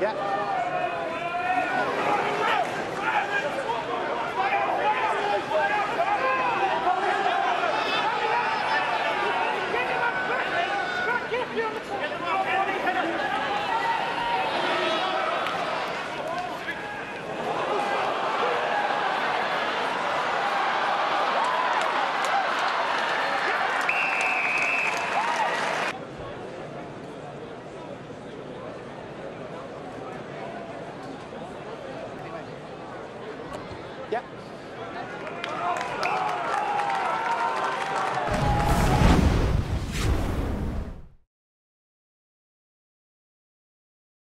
Yeah. Yeah.